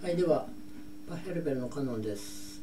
はいではパヘルベルのカノンです。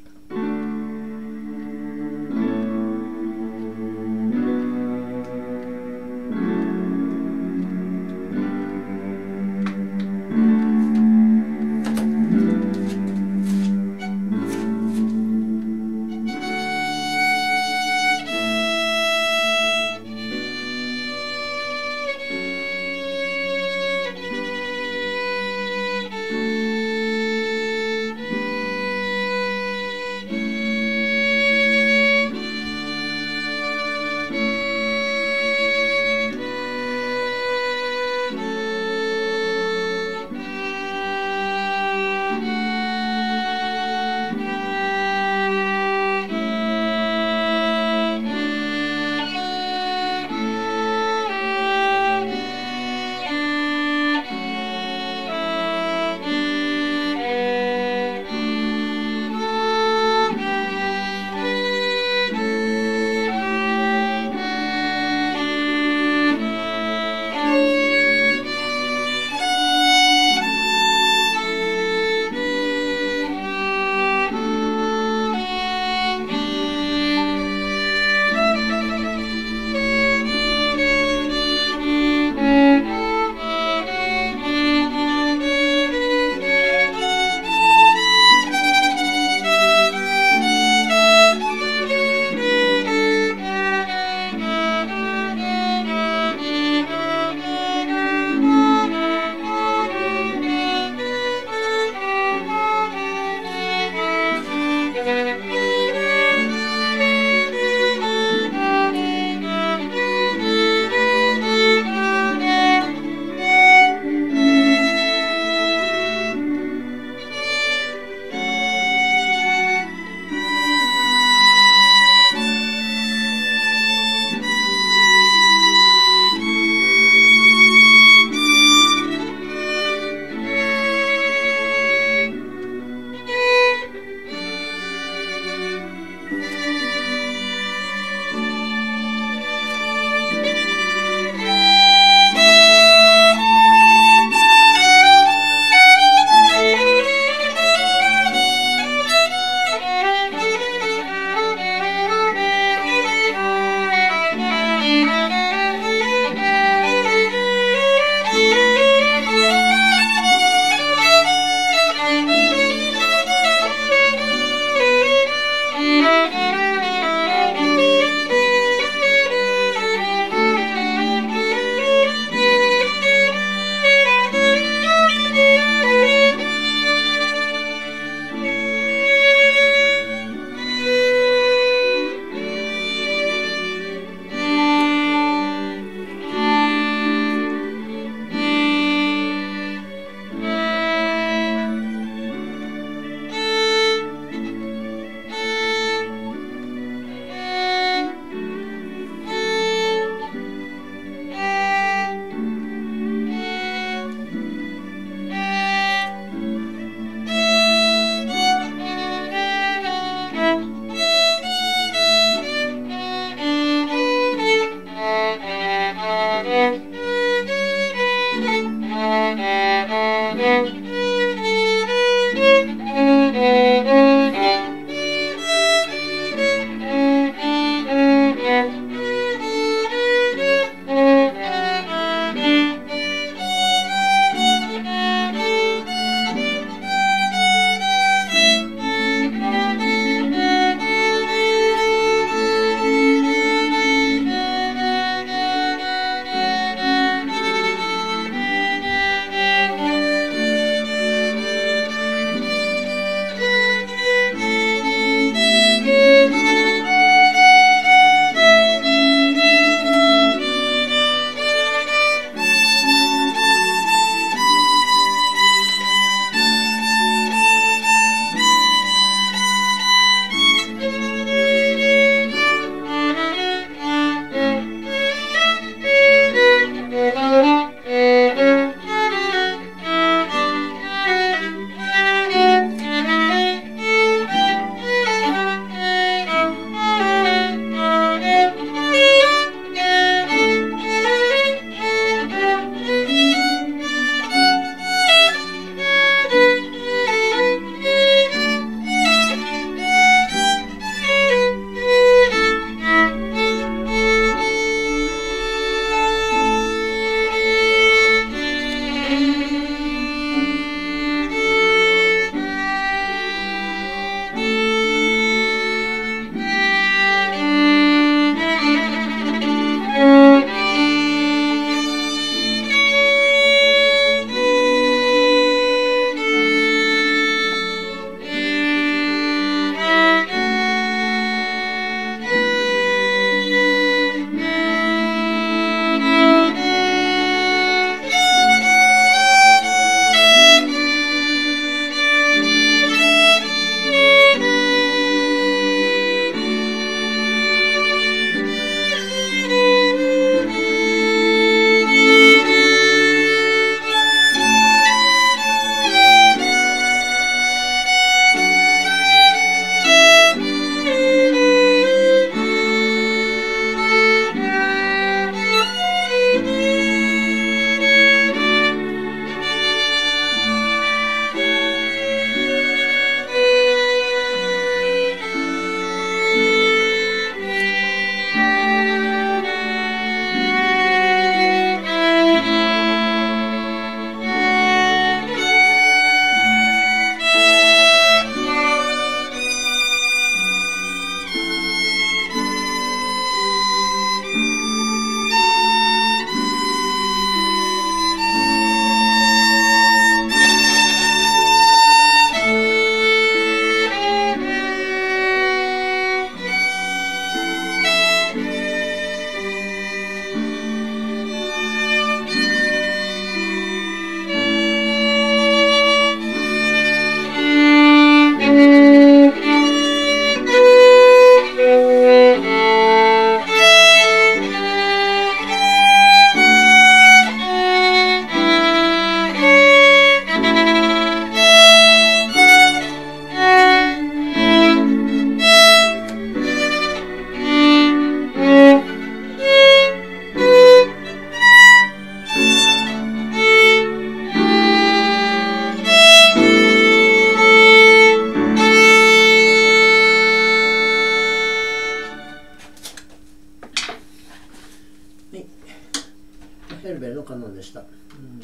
ヘルベルのカノンでした、うん、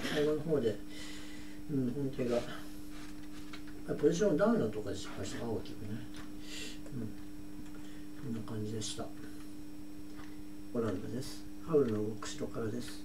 最後の方で、うん、音程がポジションダウンのとこで失敗した。大きくね、うん、こんな感じでした。オランダです。ハウルの動く城からです。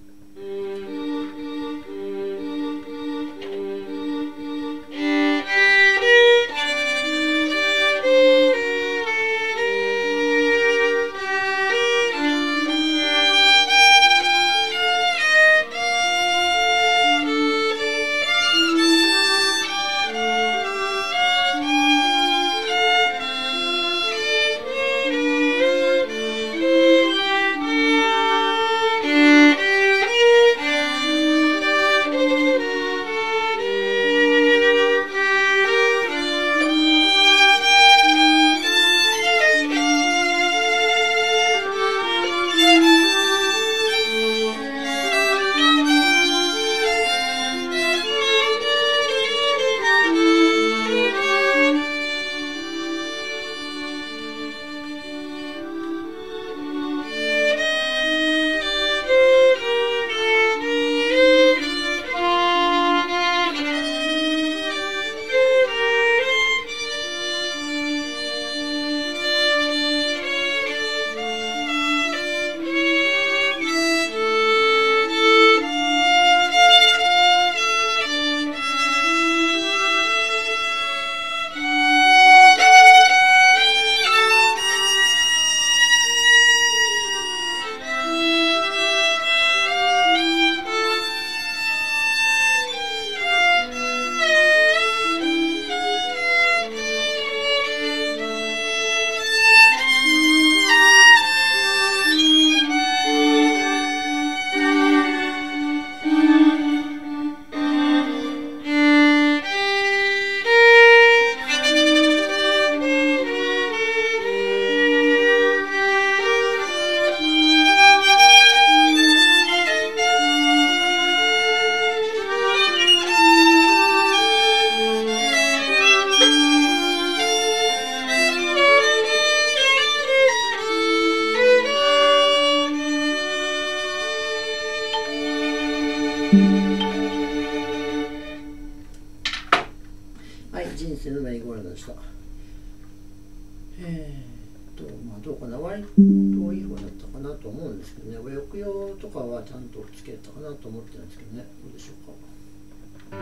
とかはちゃんとつけたかなと思ってるんですけどね。どうでしょう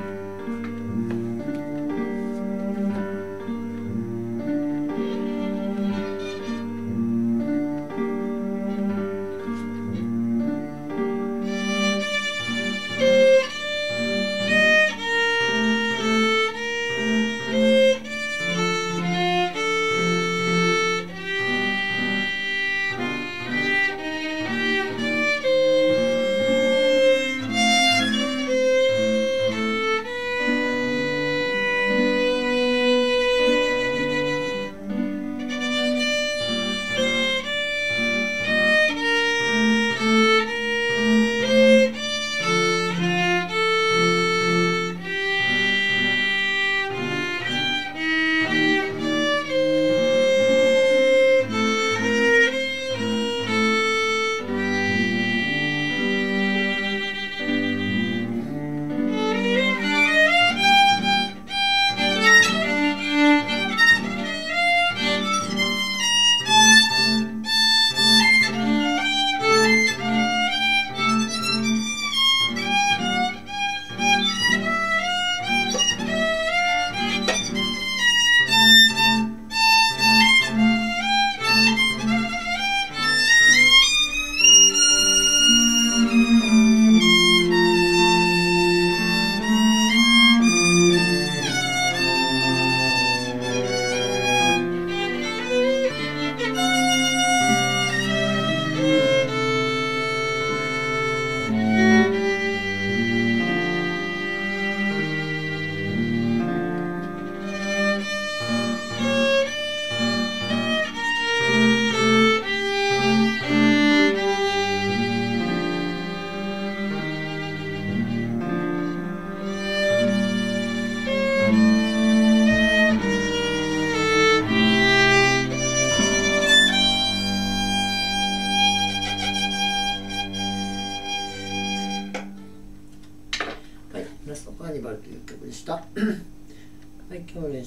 か。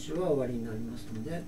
習は終わりになりますので。